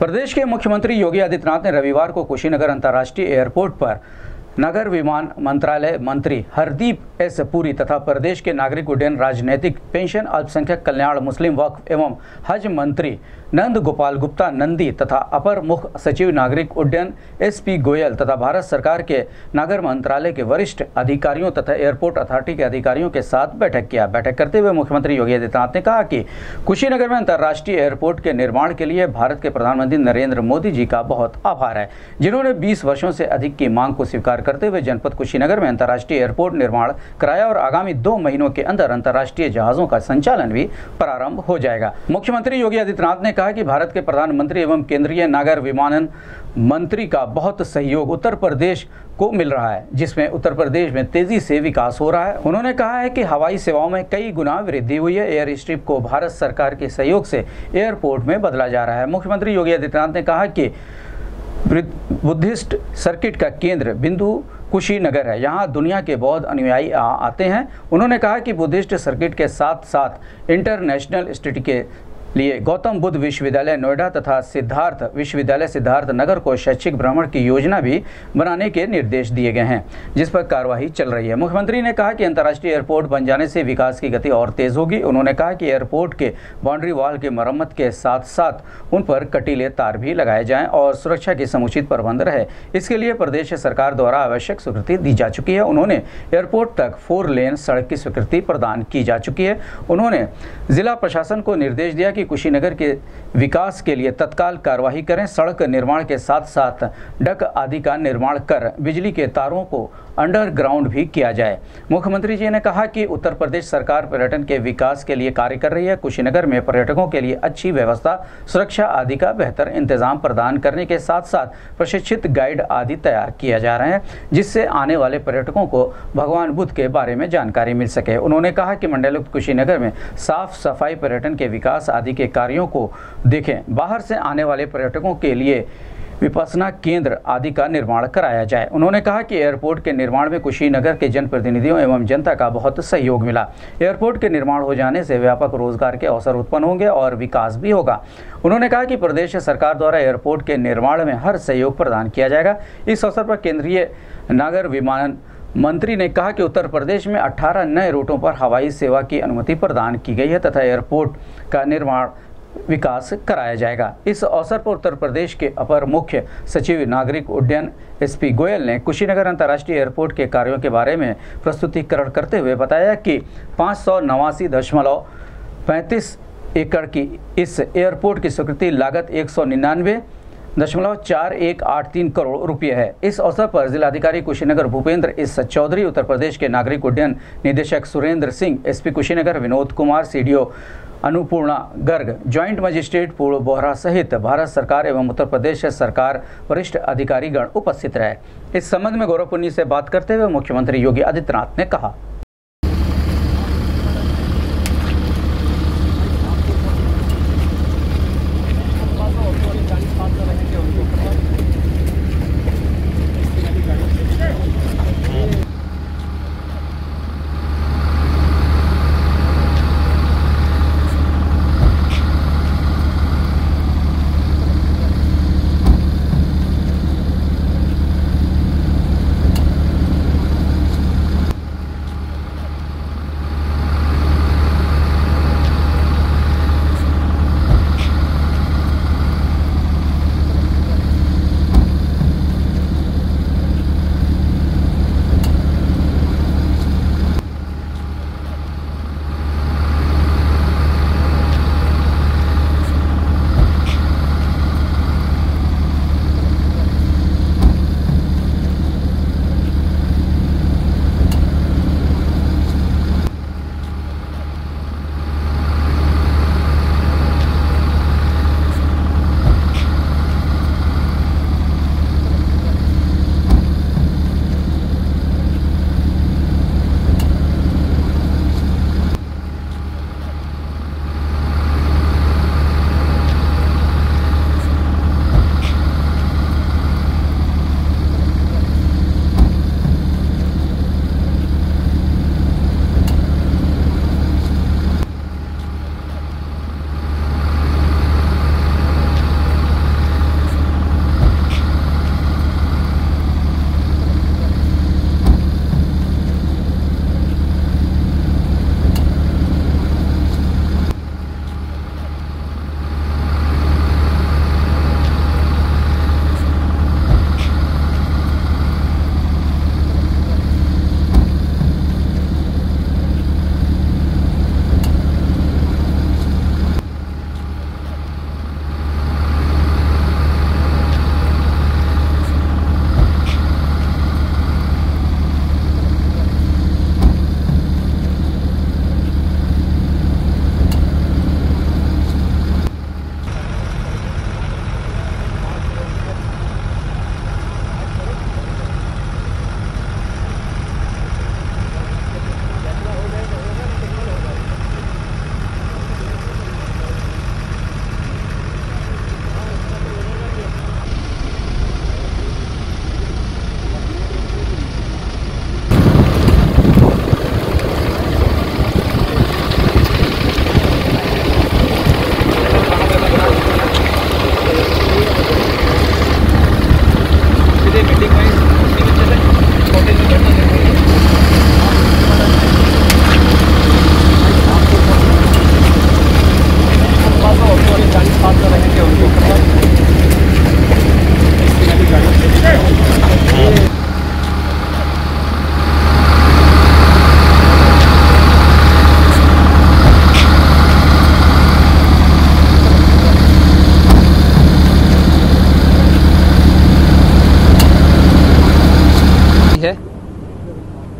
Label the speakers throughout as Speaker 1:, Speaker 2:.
Speaker 1: प्रदेश के मुख्यमंत्री योगी आदित्यनाथ ने रविवार को कुशीनगर अंतर्राष्ट्रीय एयरपोर्ट पर नगर विमान मंत्रालय मंत्री हरदीप एस पुरी तथा प्रदेश के नागरिक उड्डयन, राजनैतिक, पेंशन, अल्पसंख्यक कल्याण, मुस्लिम वक्फ एवं हज मंत्री नंद गोपाल गुप्ता, नंदी तथा अपर मुख्य सचिव नागरिक उड्डयन एस पी गोयल तथा भारत सरकार के नागर मंत्रालय के वरिष्ठ अधिकारियों तथा एयरपोर्ट अथॉरिटी के अधिकारियों के साथ बैठक किया। बैठक करते हुए मुख्यमंत्री योगी आदित्यनाथ ने कहा कि कुशीनगर में अंतर्राष्ट्रीय एयरपोर्ट के निर्माण के लिए भारत के प्रधानमंत्री नरेंद्र मोदी जी का बहुत आभार है, जिन्होंने बीस वर्षों से अधिक की मांग को स्वीकार करते हुए जनपद कुशीनगर में अंतर्राष्ट्रीय एयरपोर्ट निर्माण कराया और आगामी दो महीनों के अंदर अंतर्राष्ट्रीय जहाजों का संचालन भी प्रारंभ हो जाएगा। मुख्यमंत्री योगी आदित्यनाथ ने कहा कि भारत के प्रधानमंत्री एवं केंद्रीय नागर विमानन मंत्री का बहुत सहयोग उत्तर प्रदेश को मिल रहा है, जिसमें उत्तर प्रदेश में तेज़ी से विकास हो रहा है। उन्होंने कहा है कि हवाई सेवाओं में कई गुना वृद्धि हुई है। एयर स्ट्रिप को भारत सरकार के सहयोग से एयरपोर्ट में बदला जा रहा है। मुख्यमंत्री योगी आदित्यनाथ ने कहा कि बुद्धिस्ट सर्किट का केंद्र बिंदु कुशीनगर है। यहाँ दुनिया के बौद्ध अनुयायी आते हैं। उन्होंने कहा कि बुद्धिस्ट सर्किट के साथ साथ इंटरनेशनल स्टडी के लिए गौतम बुद्ध विश्वविद्यालय नोएडा तथा सिद्धार्थ विश्वविद्यालय सिद्धार्थ नगर को शैक्षिक भ्रमण की योजना भी बनाने के निर्देश दिए गए हैं, जिस पर कार्यवाही चल रही है। मुख्यमंत्री ने कहा कि अंतर्राष्ट्रीय एयरपोर्ट बन जाने से विकास की गति और तेज होगी। उन्होंने कहा कि एयरपोर्ट के बाउंड्री वॉल की मरम्मत के साथ साथ उन पर कटीले तार भी लगाए जाएँ और सुरक्षा की समुचित प्रबंध रहे। इसके लिए प्रदेश सरकार द्वारा आवश्यक स्वीकृति दी जा चुकी है। उन्होंने एयरपोर्ट तक फोर लेन सड़क की स्वीकृति प्रदान की जा चुकी है। उन्होंने जिला प्रशासन को निर्देश दिया कि कि कुशीनगर के विकास के लिए तत्काल कार्यवाही करें। सड़क निर्माण के साथ साथ डक आदि का निर्माण कर बिजली के तारों को अंडरग्राउंड भी किया जाए। मुख्यमंत्री जी ने कहा कि उत्तर प्रदेश सरकार पर्यटन के विकास के लिए कार्य कर रही है। कुशीनगर में पर्यटकों के लिए अच्छी व्यवस्था, सुरक्षा आदि का बेहतर इंतज़ाम प्रदान करने के साथ साथ प्रशिक्षित गाइड आदि तैयार किया जा रहे हैं, जिससे आने वाले पर्यटकों को भगवान बुद्ध के बारे में जानकारी मिल सके। उन्होंने कहा कि मंडलयुक्त कुशीनगर में साफ़ सफ़ाई पर्यटन के विकास आदि के कार्यों को देखें। बाहर से आने वाले पर्यटकों के लिए विपसना केंद्र आदि का निर्माण कराया जाए। उन्होंने कहा कि एयरपोर्ट के निर्माण में कुशीनगर के जनप्रतिनिधियों एवं जनता का बहुत सहयोग मिला। एयरपोर्ट के निर्माण हो जाने से व्यापक रोज़गार के अवसर उत्पन्न होंगे और विकास भी होगा। उन्होंने कहा कि प्रदेश सरकार द्वारा एयरपोर्ट के निर्माण में हर सहयोग प्रदान किया जाएगा। इस अवसर पर केंद्रीय नागर विमानन मंत्री ने कहा कि उत्तर प्रदेश में 18 नए रूटों पर हवाई सेवा की अनुमति प्रदान की गई है तथा एयरपोर्ट का निर्माण विकास कराया जाएगा। इस अवसर पर उत्तर प्रदेश के अपर मुख्य सचिव नागरिक उड्डयन एसपी गोयल ने कुशीनगर अंतर्राष्ट्रीय एयरपोर्ट के कार्यों के बारे में प्रस्तुतिकरण करते हुए बताया कि पाँच सौ नवासी दशमलव पैंतीस एकड़ की इस एयरपोर्ट की स्वीकृति लागत एक सौ निन्यानवे दशमलव चार एक आठ तीन करोड़ रुपये है। इस अवसर पर जिलाधिकारी कुशीनगर भूपेंद्र, इस चौधरी उत्तर प्रदेश के नागरिक उड्डयन निदेशक Surendra Singh, SP Kushinagar Vinod Kumar, CDO Anupurna Garg, joint magistrate Purv Bohra सहित भारत सरकार एवं उत्तर प्रदेश सरकार वरिष्ठ अधिकारीगण उपस्थित रहे। इस संबंध में गौरवपुन्नी से बात करते हुए मुख्यमंत्री योगी आदित्यनाथ ने कहा।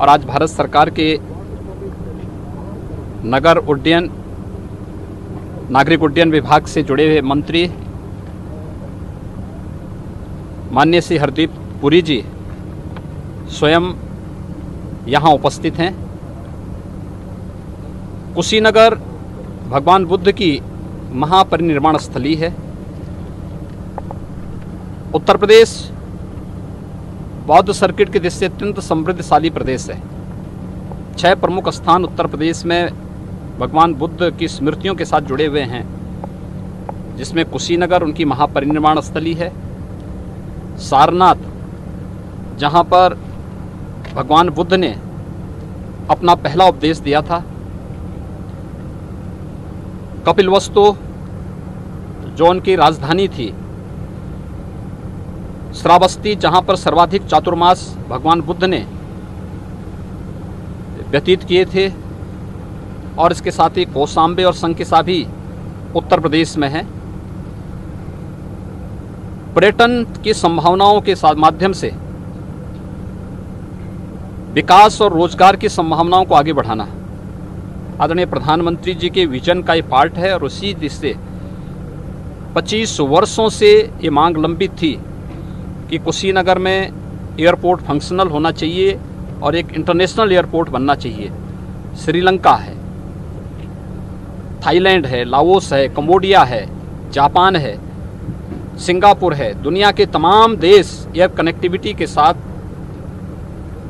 Speaker 2: और आज भारत सरकार के नगर उड्डयन, नागरिक उड्डयन विभाग से जुड़े हुए मंत्री माननीय श्री हरदीप पुरी जी स्वयं यहाँ उपस्थित हैं। कुशीनगर भगवान बुद्ध की महापरिनिर्माण स्थली है। उत्तर प्रदेश बौद्ध सर्किट की दृष्टि अत्यंत समृद्धशाली प्रदेश है। छह प्रमुख स्थान उत्तर प्रदेश में भगवान बुद्ध की स्मृतियों के साथ जुड़े हुए हैं, जिसमें कुशीनगर उनकी महापरिनिर्वाण स्थली है, सारनाथ, जहाँ पर भगवान बुद्ध ने अपना पहला उपदेश दिया था, कपिलवस्तु, जो उनकी राजधानी थी श्रावस्ती, जहाँ पर सर्वाधिक चातुर्मास भगवान बुद्ध ने व्यतीत किए थे, और इसके साथ ही कोसाम्बे और संकिसा भी उत्तर प्रदेश में है। पर्यटन की संभावनाओं के माध्यम से विकास और रोज़गार की संभावनाओं को आगे बढ़ाना। आदरणीय प्रधानमंत्री जी के विजन का ये पार्ट है, और उसी से 25 वर्षों से ये मांग लंबित थी। कि कुशीनगर में एयरपोर्ट फंक्शनल होना चाहिए और एक इंटरनेशनल एयरपोर्ट बनना चाहिए। श्रीलंका है, थाईलैंड है, लाओस है कम्बोडिया है, जापान है, सिंगापुर है। दुनिया के तमाम देश एयर कनेक्टिविटी के साथ,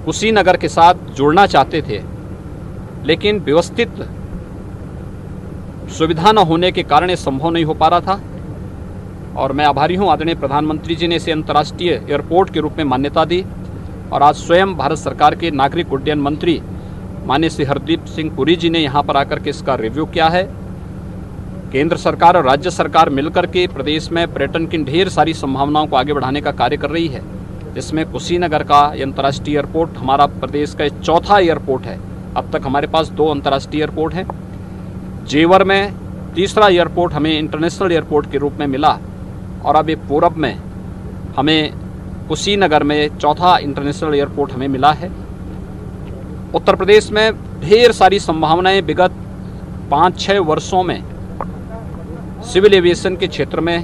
Speaker 2: कुशीनगर के साथ जुड़ना चाहते थे, लेकिन व्यवस्थित सुविधा न होने के कारण ये संभव नहीं हो पा रहा था। और मैं आभारी हूँ। आदरणीय प्रधानमंत्री जी ने इसे अंतर्राष्ट्रीय एयरपोर्ट के रूप में मान्यता दी और आज स्वयं भारत सरकार के नागरिक उड्डयन मंत्री माननीय श्री हरदीप सिंह पुरी जी ने यहाँ पर आकर के इसका रिव्यू किया है। केंद्र सरकार और राज्य सरकार मिलकर के प्रदेश में पर्यटन की ढेर सारी संभावनाओं को आगे बढ़ाने का कार्य कर रही है। जिसमें कुशीनगर का अंतर्राष्ट्रीय एयरपोर्ट हमारा प्रदेश का चौथा एयरपोर्ट है। अब तक हमारे पास दो अंतर्राष्ट्रीय एयरपोर्ट हैं। जेवर में तीसरा एयरपोर्ट हमें इंटरनेशनल एयरपोर्ट के रूप में मिला। और अब ये पूरब में हमें कुशीनगर में चौथा इंटरनेशनल एयरपोर्ट हमें मिला है। उत्तर प्रदेश में ढेर सारी संभावनाएँ विगत पाँच छः वर्षों में सिविल एविएशन के क्षेत्र में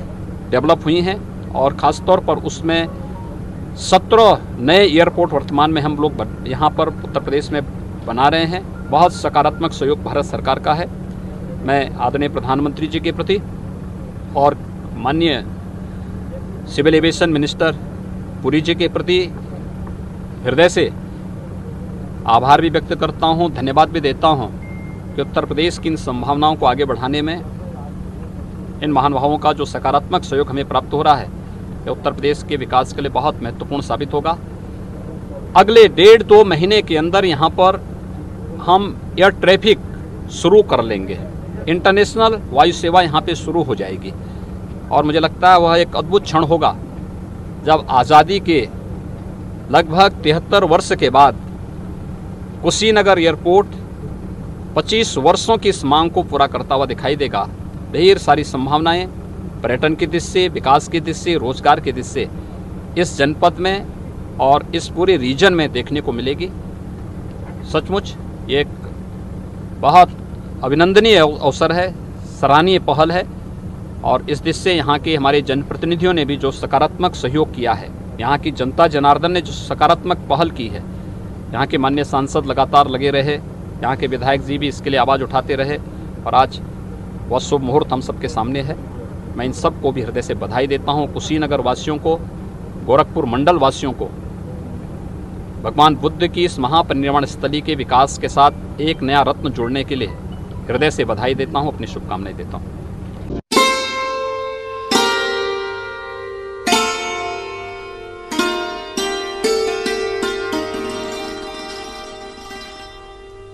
Speaker 2: डेवलप हुई हैं और ख़ास तौर पर उसमें सत्रह नए एयरपोर्ट वर्तमान में हम लोग यहाँ पर उत्तर प्रदेश में बना रहे हैं। बहुत सकारात्मक सहयोग भारत सरकार का है। मैं आदरणीय प्रधानमंत्री जी के प्रति और माननीय civil aviation minister Puri ji के प्रति हृदय से आभार भी व्यक्त करता हूँ, धन्यवाद भी देता हूँ कि उत्तर प्रदेश की इन संभावनाओं को आगे बढ़ाने में इन महानुभावों का जो सकारात्मक सहयोग हमें प्राप्त हो रहा है ये उत्तर प्रदेश के विकास के लिए बहुत महत्वपूर्ण साबित होगा। अगले डेढ़ दो महीने के अंदर यहाँ पर हम एयर ट्रैफ़िक शुरू कर लेंगे। इंटरनेशनल वायु सेवा यहाँ पे शुरू हो जाएगी। और मुझे लगता है वह एक अद्भुत क्षण होगा, जब आज़ादी के लगभग तिहत्तर वर्ष के बाद कुशीनगर एयरपोर्ट 25 वर्षों की इस मांग को पूरा करता हुआ दिखाई देगा। ढेर सारी संभावनाएँ, पर्यटन की दृष्टि से विकास की दृष्टि से रोज़गार की दृष्टि से इस जनपद में और इस पूरे रीजन में देखने को मिलेगी। सचमुच एक बहुत अभिनंदनीय अवसर है, सराहनीय पहल है। और इस दृष्टि से यहाँ के हमारे जनप्रतिनिधियों ने भी जो सकारात्मक सहयोग किया है, यहाँ की जनता जनार्दन ने जो सकारात्मक पहल की है, यहाँ के मान्य सांसद लगातार लगे रहे, यहाँ के विधायक जी भी इसके लिए आवाज़ उठाते रहे और आज वह शुभ मुहूर्त हम सबके सामने है। मैं इन सबको भी हृदय से बधाई देता हूँ, कुशीनगर वासियों को, गोरखपुर मंडल वासियों को। भगवान बुद्ध की इस महापरिनिर्वाण स्थली के विकास के साथ एक नया रत्न जोड़ने के लिए हृदय से बधाई देता हूँ, अपनी शुभकामनाएँ देता हूँ।